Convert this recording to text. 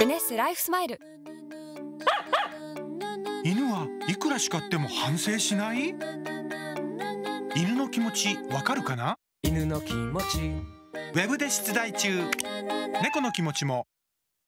ベネッセライフスマイル犬はいくら叱っても反省しない？犬の気持ちわかるかな？犬の気持ち。ウェブで出題中。猫の気持ちも。